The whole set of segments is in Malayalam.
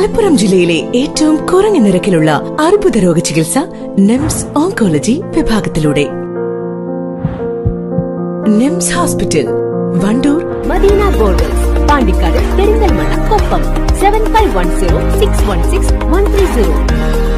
മലപ്പുറം ജില്ലയിലെ ഏറ്റവും കുറഞ്ഞ നിരക്കിലുള്ള അർബുദ രോഗ ചികിത്സ NIMS oncology വിഭാഗത്തിലൂടെ. NIMS hospital Wandoor Madina border Pandikkad Perinthalmanna Koppam seven five one zero six one six one three zero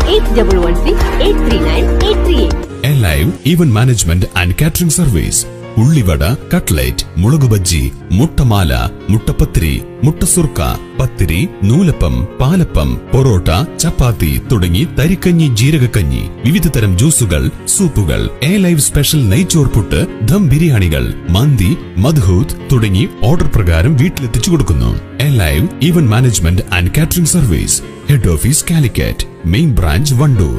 eight double one six eight three nine eight three eight alive event management and catering service ഉള്ളിവട കട്ട്ലേറ്റ് മുളക് ബജ്ജി മുട്ടമാല മുട്ടപ്പത്തിരി മുട്ടസുർക്ക പത്തിരി നൂലപ്പം പാലപ്പം പൊറോട്ട ചപ്പാത്തി തുടങ്ങി തരിക്കഞ്ഞി ജീരകക്കഞ്ഞി വിവിധ തരം ജ്യൂസുകൾ സൂപ്പുകൾ എ ലൈവ് സ്പെഷ്യൽ നെയ്ച്ചോർ പുട്ട് ദം ബിരിയാണികൾ മന്തി മധുഹൂത്ത് തുടങ്ങി ഓർഡർ പ്രകാരം വീട്ടിലെത്തിച്ചു കൊടുക്കുന്നു. A live event management and catering service head office Calicut main branch Wandoor.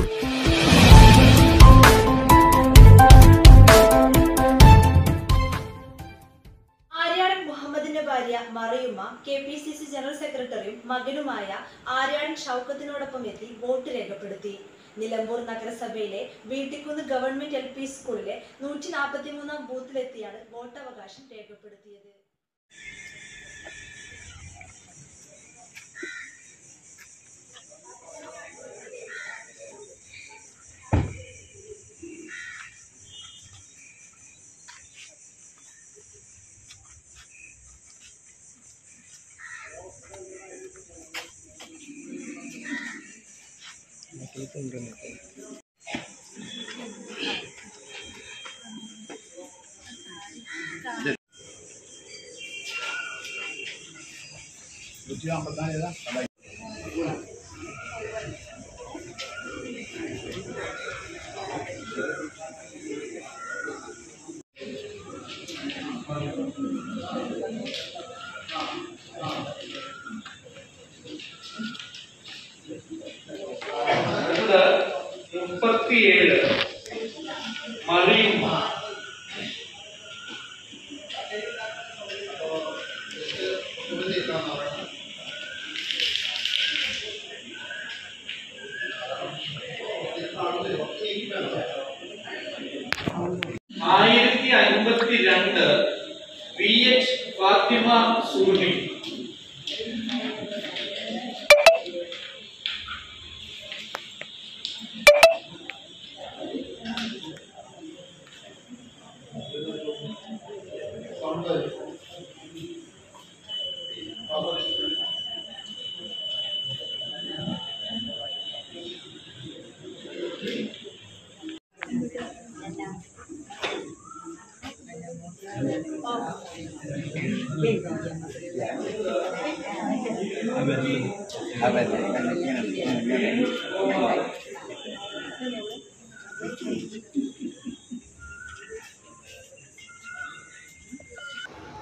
മുഹമ്മദിന്റെ ഭാര്യ Mariyumma K P C C general സെക്രട്ടറിയും മകനുമായ ആര്യാടൻ ഷൗക്കത്തിനോടൊപ്പം എത്തി വോട്ട് രേഖപ്പെടുത്തി. നിലമ്പൂർ നഗരസഭയിലെ വീട്ടിക്കുന്ന് ഗവൺമെന്റ് എൽ പി സ്കൂളിലെ നൂറ്റി നാൽപ്പത്തി മൂന്നാം ബൂത്തിലെത്തിയാണ് വോട്ടവകാശം രേഖപ്പെടുത്തിയത്. Tungguin aku. Lucu Thank you. മുപ്പത്തിയേഴ് മറിയുമ്മ ആയിരത്തി അൻപത്തി രണ്ട് വി എച്ച് ഫാത്തിമ സൂഹി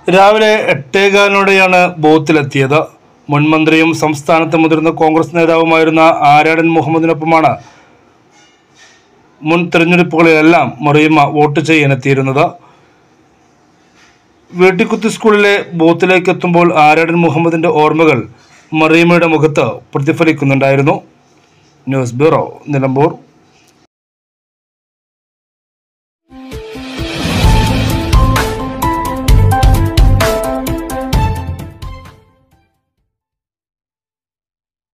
രാവിലെ എട്ടേകാലിനോടെയാണ് ബൂത്തിലെത്തിയത്. മുൻമന്ത്രിയും സംസ്ഥാനത്തെ മുതിർന്ന കോൺഗ്രസ് നേതാവുമായിരുന്ന ആരാടൻ മുഹമ്മദിനൊപ്പമാണ് മുൻ തിരഞ്ഞെടുപ്പുകളിലെല്ലാം മറിയമ്മ വോട്ട് ചെയ്യാനെത്തിയിരുന്നത്. വീട്ടിക്കുത്തി സ്കൂളിലെ ബൂത്തിലേക്ക് എത്തുമ്പോൾ ആരാടൻ മുഹമ്മദിന്റെ ഓർമ്മകൾ മറിയമ്മയുടെ മുഖത്ത് പ്രതിഫലിക്കുന്നുണ്ടായിരുന്നു. News bureau Nilambur.